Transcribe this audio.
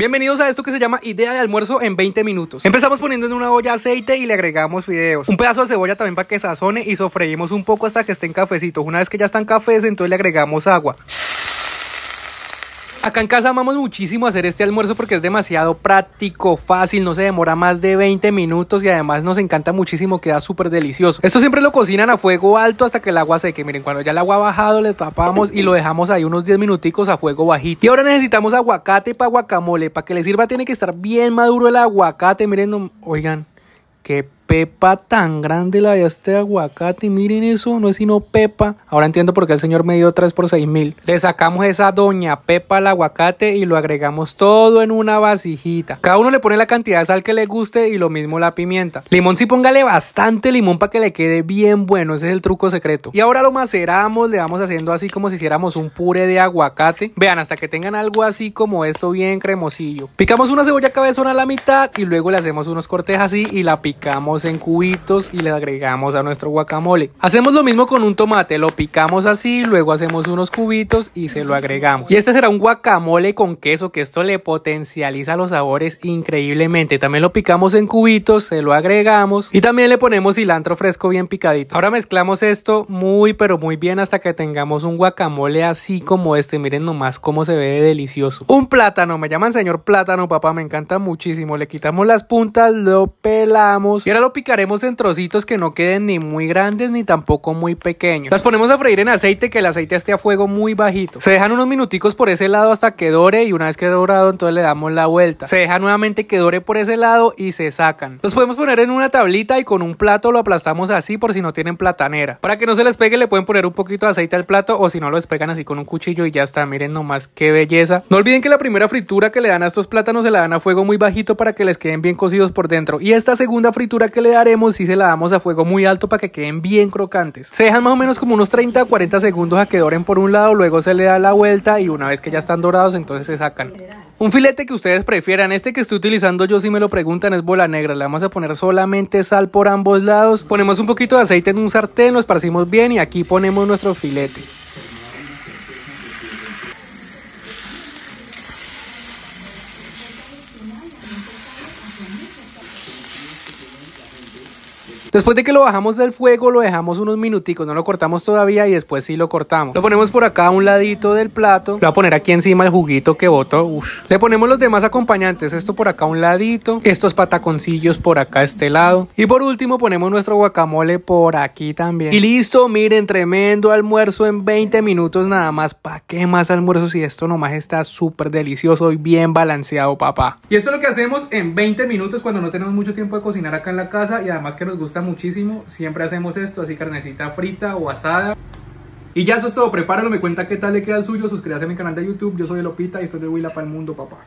Bienvenidos a esto que se llama idea de almuerzo en 20 minutos. Empezamos poniendo en una olla aceite y le agregamos fideos. Un pedazo de cebolla también para que sazone y sofreímos un poco hasta que estén cafecitos. Una vez que ya están cafés, entonces le agregamos agua. Acá en casa amamos muchísimo hacer este almuerzo porque es demasiado práctico, fácil, no se demora más de 20 minutos y además nos encanta muchísimo, queda súper delicioso. Esto siempre lo cocinan a fuego alto hasta que el agua seque. Miren, cuando ya el agua ha bajado le tapamos y lo dejamos ahí unos 10 minuticos a fuego bajito. Y ahora necesitamos aguacate para guacamole. Para que le sirva tiene que estar bien maduro el aguacate. Miren, oigan, qué pepa tan grande la de este aguacate. Miren eso, no es sino pepa. Ahora entiendo por qué el señor me dio 3 por 6 mil. Le sacamos esa doña pepa al aguacate y lo agregamos todo en una vasijita. Cada uno le pone la cantidad de sal que le guste y lo mismo la pimienta. Limón sí póngale bastante limón para que le quede bien bueno. Ese es el truco secreto. Y ahora lo maceramos, le vamos haciendo así como si hiciéramos un puré de aguacate. Vean, hasta que tengan algo así como esto bien cremosillo. Picamos una cebolla cabezona a la mitad y luego le hacemos unos cortes así y la picamos en cubitos y le agregamos a nuestro guacamole. Hacemos lo mismo con un tomate, lo picamos así, luego hacemos unos cubitos y se lo agregamos. Y este será un guacamole con queso que esto le potencializa los sabores increíblemente. También lo picamos en cubitos, se lo agregamos y también le ponemos cilantro fresco bien picadito. Ahora mezclamos esto muy pero muy bien hasta que tengamos un guacamole así como este. Miren nomás cómo se ve delicioso. Un plátano, me llaman señor plátano, papá, me encanta muchísimo. Le quitamos las puntas, lo pelamos y ahora lo picaremos en trocitos que no queden ni muy grandes ni tampoco muy pequeños. Las ponemos a freír en aceite, que el aceite esté a fuego muy bajito. Se dejan unos minuticos por ese lado hasta que dore y una vez que dorado entonces le damos la vuelta. Se deja nuevamente que dore por ese lado y se sacan. Los podemos poner en una tablita y con un plato lo aplastamos así por si no tienen platanera. Para que no se les pegue le pueden poner un poquito de aceite al plato o si no lo despegan así con un cuchillo y ya está. Miren nomás qué belleza. No olviden que la primera fritura que le dan a estos plátanos se la dan a fuego muy bajito para que les queden bien cocidos por dentro. Y esta segunda fritura que le daremos si se la damos a fuego muy alto para que queden bien crocantes. Se dejan más o menos como unos 30 o 40 segundos a que doren por un lado, luego se le da la vuelta y una vez que ya están dorados entonces se sacan. Un filete que ustedes prefieran, este que estoy utilizando yo si me lo preguntan es bola negra, le vamos a poner solamente sal por ambos lados, ponemos un poquito de aceite en un sartén, lo esparcimos bien y aquí ponemos nuestro filete. Después de que lo bajamos del fuego, lo dejamos unos minuticos, no lo cortamos todavía y después sí lo cortamos. Lo ponemos por acá a un ladito del plato. Le voy a poner aquí encima el juguito que botó. Le ponemos los demás acompañantes, esto por acá a un ladito, estos pataconcillos por acá a este lado. Y por último ponemos nuestro guacamole por aquí también. Y listo, miren, tremendo almuerzo en 20 minutos nada más. ¿Para qué más almuerzo si esto nomás está súper delicioso y bien balanceado, papá? Y esto es lo que hacemos en 20 minutos cuando no tenemos mucho tiempo de cocinar acá en la casa y además que nos gusta muchísimo. Siempre hacemos esto, así carnecita frita o asada. Y ya eso es todo, prepáralo, me cuenta qué tal le queda el suyo, suscríbase a mi canal de YouTube, yo soy Lopita y esto es de Willa para el mundo, papá.